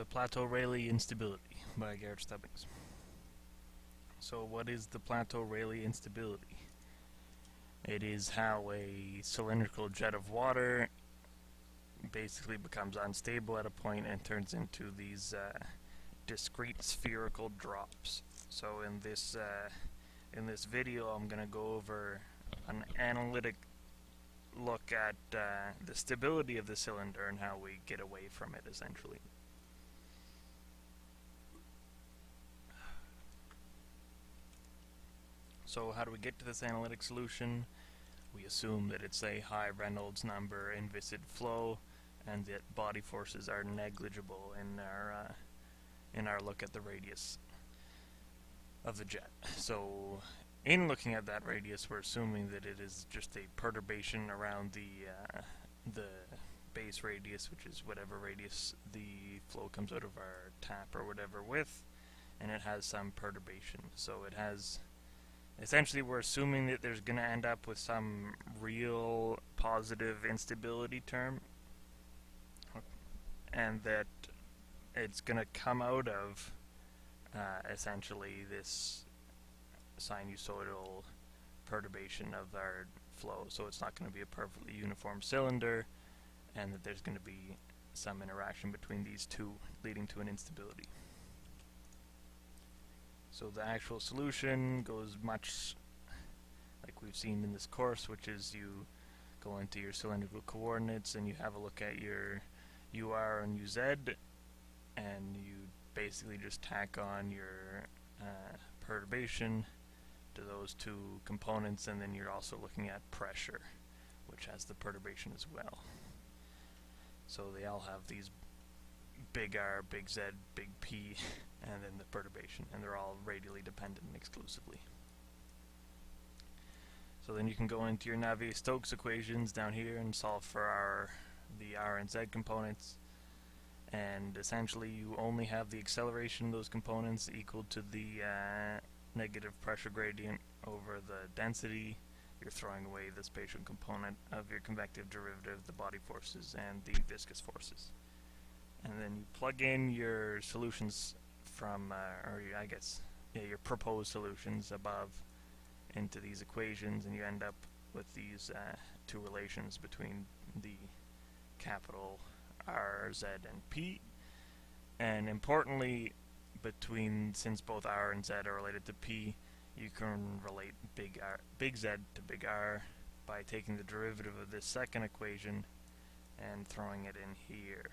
The Plateau-Rayleigh Instability by Garrett Stubbings. So what is the Plateau-Rayleigh instability? It is how a cylindrical jet of water basically becomes unstable at a point and turns into these uh, discrete spherical drops. So in this uh, in this video I'm going to go over an analytic look at uh, the stability of the cylinder and how we get away from it essentially. So how do we get to this analytic solution? We assume that it's a high Reynolds number inviscid flow and that body forces are negligible in our uh, in our look at the radius of the jet. So in looking at that radius we're assuming that it is just a perturbation around the uh, the base radius which is whatever radius the flow comes out of our tap or whatever with and it has some perturbation. So it has essentially we're assuming that there's going to end up with some real positive instability term and that it's going to come out of uh, essentially this sinusoidal perturbation of our flow so it's not going to be a perfectly uniform cylinder and that there's going to be some interaction between these two leading to an instability. So the actual solution goes much like we've seen in this course, which is you go into your cylindrical coordinates and you have a look at your UR and UZ, and you basically just tack on your uh, perturbation to those two components, and then you're also looking at pressure, which has the perturbation as well. So they all have these big R, big Z, big P, and then the perturbation, and they're all radially dependent exclusively. So then you can go into your Navier-Stokes equations down here and solve for our the R and Z components, and essentially you only have the acceleration of those components equal to the uh, negative pressure gradient over the density. You're throwing away the spatial component of your convective derivative, the body forces, and the viscous forces and then you plug in your solutions from, uh, or I guess, yeah, your proposed solutions above into these equations, and you end up with these uh, two relations between the capital R, Z, and P, and importantly, between since both R and Z are related to P, you can relate big R, big Z to big R by taking the derivative of this second equation and throwing it in here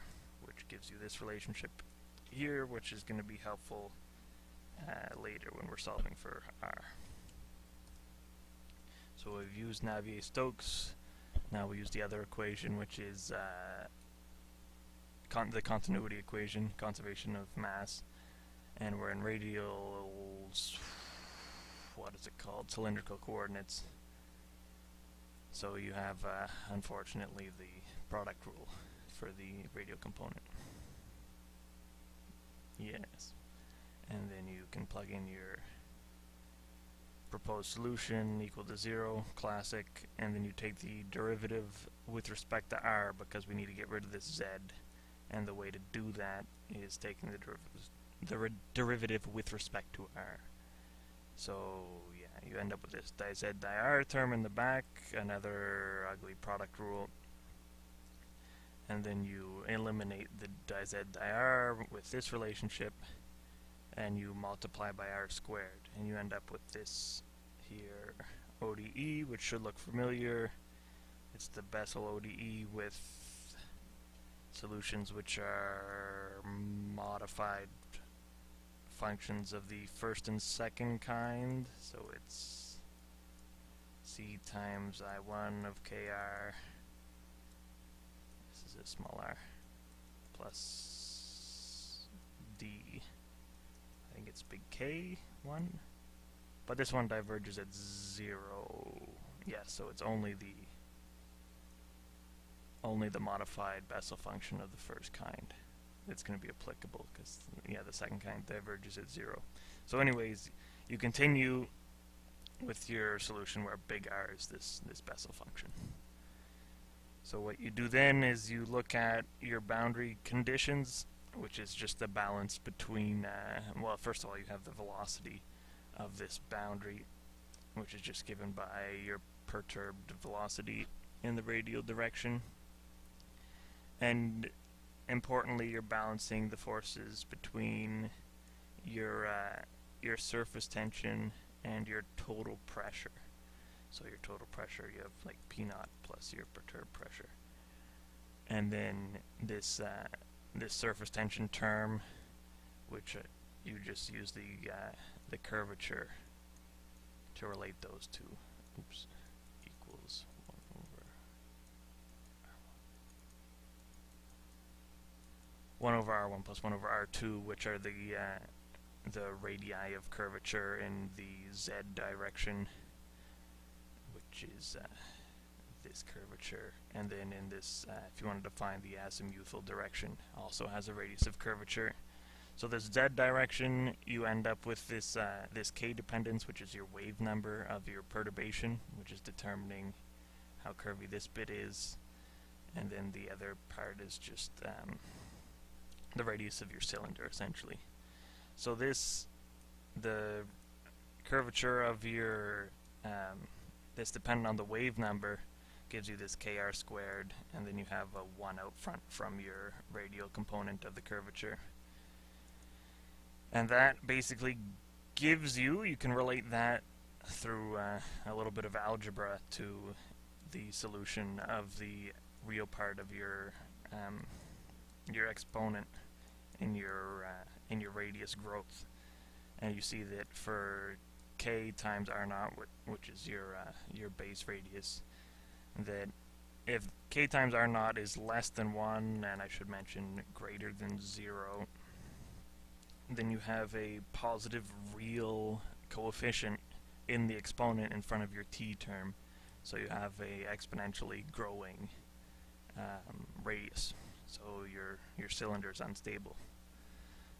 which gives you this relationship here, which is going to be helpful uh, later when we're solving for R. So we've used Navier-Stokes. Now we use the other equation, which is uh, con the continuity equation, conservation of mass, and we're in radial, what is it called, cylindrical coordinates. So you have, uh, unfortunately, the product rule for the radial component. Yes. And then you can plug in your proposed solution equal to zero, classic, and then you take the derivative with respect to r because we need to get rid of this z. And the way to do that is taking the, deriv the derivative with respect to r. So, yeah, you end up with this di z di r term in the back, another ugly product rule, and then you eliminate the di z di with this relationship and you multiply by r squared and you end up with this here ODE which should look familiar. It's the Bessel ODE with solutions which are modified functions of the first and second kind. So it's c times i1 of kr this small r plus d. I think it's big K one, but this one diverges at zero. Yeah, so it's only the only the modified Bessel function of the first kind that's going to be applicable because yeah, the second kind diverges at zero. So, anyways, you continue with your solution where big R is this this Bessel function. So what you do then is you look at your boundary conditions which is just the balance between, uh, well, first of all, you have the velocity of this boundary, which is just given by your perturbed velocity in the radial direction. And importantly, you're balancing the forces between your uh, your surface tension and your total pressure. So your total pressure, you have like P naught plus your perturbed pressure, and then this uh, this surface tension term, which uh, you just use the uh, the curvature to relate those two. Oops, equals one over one. Over r1 plus one over r2, which are the uh, the radii of curvature in the z direction, which is uh, this curvature. And then in this, uh, if you wanted to find the azimuthal direction, also has a radius of curvature. So this z direction, you end up with this uh, this k dependence, which is your wave number of your perturbation, which is determining how curvy this bit is. And then the other part is just um, the radius of your cylinder, essentially. So this, the curvature of your, um, this dependent on the wave number, gives you this kr squared, and then you have a 1 out front from your radial component of the curvature. And that basically gives you, you can relate that through uh, a little bit of algebra to the solution of the real part of your um, your exponent in your uh, in your radius growth, and you see that for k times r naught, which is your uh, your base radius, that if k times r naught is less than one, and I should mention greater than zero, then you have a positive real coefficient in the exponent in front of your t term. So you have a exponentially growing um, radius. So your your cylinder is unstable.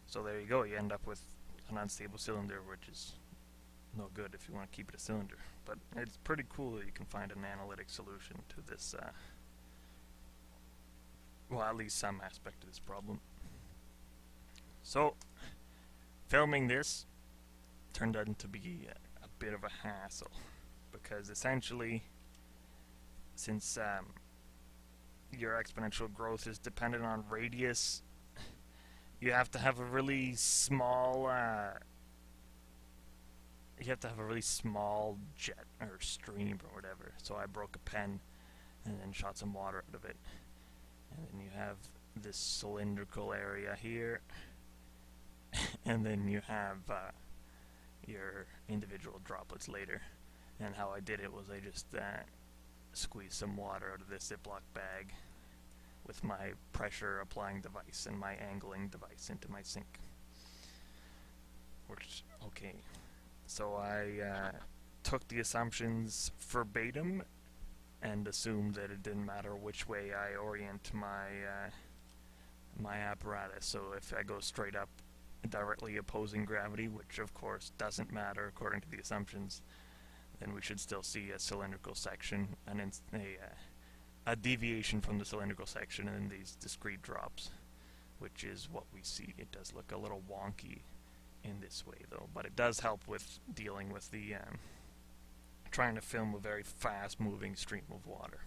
So there you go. You end up with an unstable cylinder, which is no good if you want to keep it a cylinder. But it's pretty cool that you can find an analytic solution to this. Uh, well, at least some aspect of this problem. So filming this turned out to be a, a bit of a hassle because essentially since um, your exponential growth is dependent on radius you have to have a really small uh, you have to have a really small jet or stream or whatever so I broke a pen and then shot some water out of it and then you have this cylindrical area here and then you have uh, your individual droplets later. And how I did it was I just uh, squeezed some water out of this Ziploc bag with my pressure applying device and my angling device into my sink. Which, okay. So I uh, took the assumptions verbatim and assumed that it didn't matter which way I orient my uh, my apparatus. So if I go straight up directly opposing gravity, which of course doesn't matter according to the assumptions, then we should still see a cylindrical section and a, uh, a deviation from the cylindrical section in these discrete drops, which is what we see. It does look a little wonky in this way though, but it does help with dealing with the um, trying to film a very fast moving stream of water,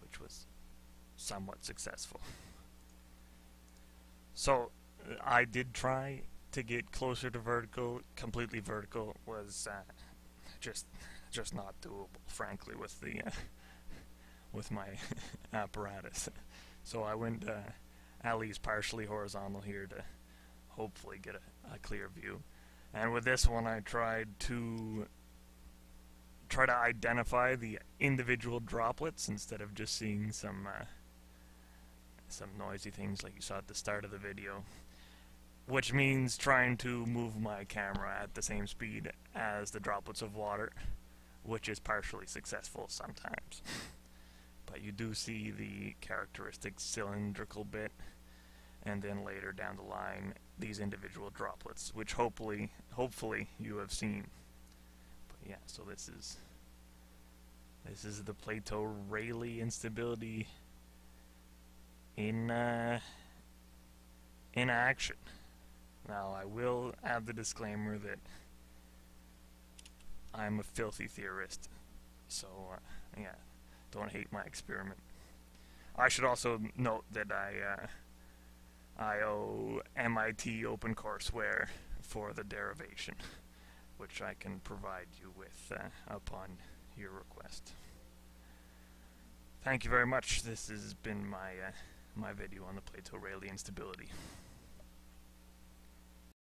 which was somewhat successful. So I did try to get closer to vertical. Completely vertical was uh, just just not doable, frankly, with the uh, with my apparatus. So I went uh, at least partially horizontal here to hopefully get a, a clear view. And with this one, I tried to try to identify the individual droplets instead of just seeing some uh, some noisy things like you saw at the start of the video which means trying to move my camera at the same speed as the droplets of water, which is partially successful sometimes. But you do see the characteristic cylindrical bit, and then later down the line, these individual droplets, which hopefully, hopefully you have seen. But yeah, so this is this is the Plateau-Rayleigh instability in uh, in action. Now, I will add the disclaimer that I'm a filthy theorist, so uh, yeah, don't hate my experiment. I should also note that I uh, I owe MIT OpenCourseware for the derivation, which I can provide you with uh, upon your request. Thank you very much. This has been my uh, my video on the Plateau Rayleigh instability.